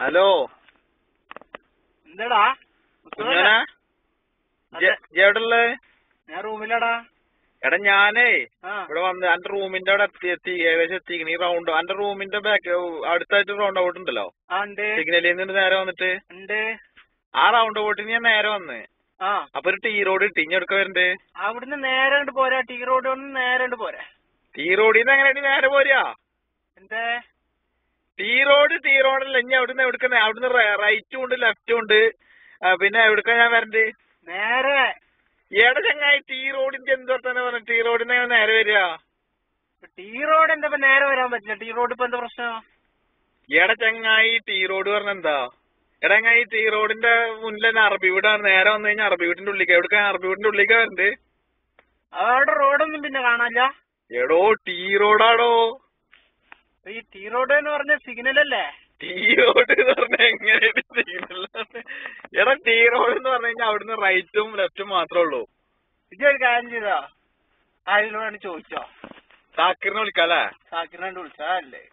Hello. എന്താടാ? കുഞ്ഞോനാ എവിടെയുള്ളത് ഞാൻ റൂമിലാടാ. എടാ ഞാനേ ഇവിടെ വന്ന് എന്റെ റൂമിന്റെ അവിടെ എത്തി എത്തി ഏകദേശം എത്തിക്കണ. ഈ റൗണ്ട് എന്റെ റൂമിന്റെ ബാക്ക് അടുത്തായിട്ട് റൗണ്ട് ഔട്ട് ഉണ്ടല്ലോ? സിഗ്നലിൽ നിന്ന് നേരെ വന്നിട്ട്? ആ റൗണ്ട് ഔട്ടിന് ഞാൻ നേരെ വന്ന്. അപ്പൊ ഒരു ടീ റോഡ് കിട്ടി. ഇനി എടുക്ക വരണ്ട്? അവിടുന്ന് നേരെ പോരാ. ടീ റോഡ് നേരെ പോരാ. ടീ റോഡിന്ന് എങ്ങനെയാണ് എങ്ങനെ നേരെ പോരാ? എന്തേ? ടീ റോഡ് ടീ റോഡല്ല ഇനി അവിടുന്ന് എവിടുക്ക അവിടുന്ന് റൈറ്റും ഉണ്ട് ലെഫ്റ്റും ഉണ്ട്. പിന്നെ എവിടുക്ക ഞാൻ വരണ്ട്? നേരെ. ഏടെ ചങ്ങായി ടീ റോഡിന്റെ എന്ത് വർത്താനം പറഞ്ഞു? ടീ റോഡിന് നേരെ വരിക. ടീ റോഡ് എന്താ നേരെ വരാൻ പറ്റില്ല? ടീ റോഡ് ഇപ്പൊ എന്താ പ്രശ്നം? എടാ ചങ്ങായി ടീ റോഡ് പറഞ്ഞ എന്താ? എടാ ചങ്ങായി ടീ റോഡിന്റെ മുന്നിൽ തന്നെ അറബി വീടാണ് നേരെ വന്നു കഴിഞ്ഞാൽ അറബി വീടിന്റെ ഉള്ളിലേക്ക്. എവിടെ അറബി വീടിന്റെ ഉള്ളിലേക്ക് വരണ്ട്? അവിടെ റോഡൊന്നും പിന്നെ കാണാനില്ല. എടോ ടീ റോഡാടോ ഈ ടീ റോഡ് എന്ന് പറഞ്ഞ സിഗ്നൽ അല്ലേ? ടീ റോഡ് എന്ന് പറഞ്ഞാൽ എങ്ങനെയാണ് സിഗ്നൽ? എടാ ടീ റോഡ് എന്ന് പറഞ്ഞു കഴിഞ്ഞാൽ അവിടുന്ന് റൈറ്റും ലെഫ്റ്റും മാത്രമേ ഉള്ളൂ. ഇജ്ജ് ഒരു കാര്യം ചെയ്തോ? ആരെങ്കിലും ചോദിച്ചോ? സാക്കിറിനെ വിളിക്കാല്ലേ? സാക്കിറിനെ വിളിച്ചാ അല്ലേ